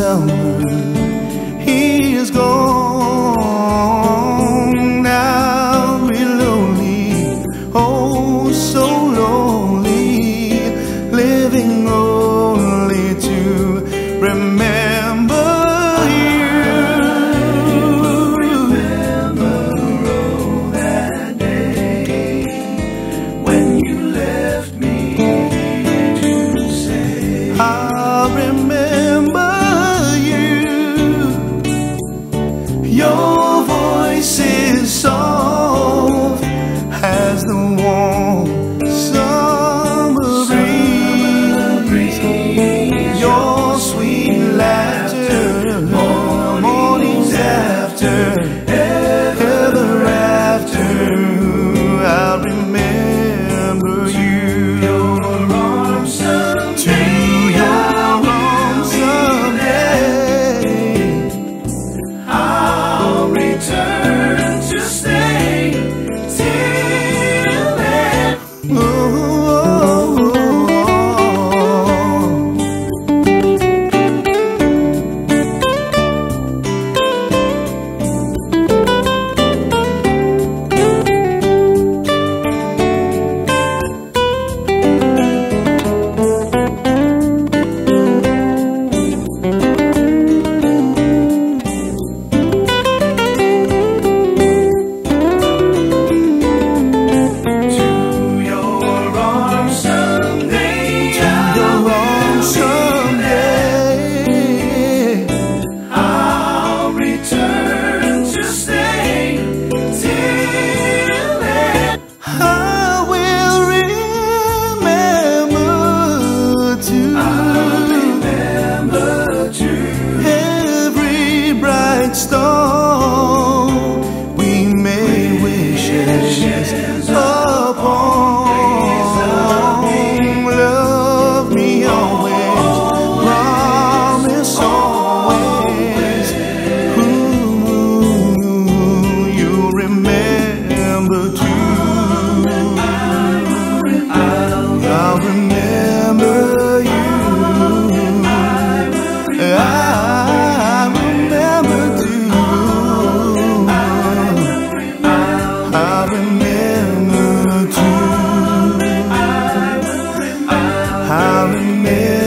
summer he is gone now. We're lonely, oh so lonely Living only to remember I remember too. I remember.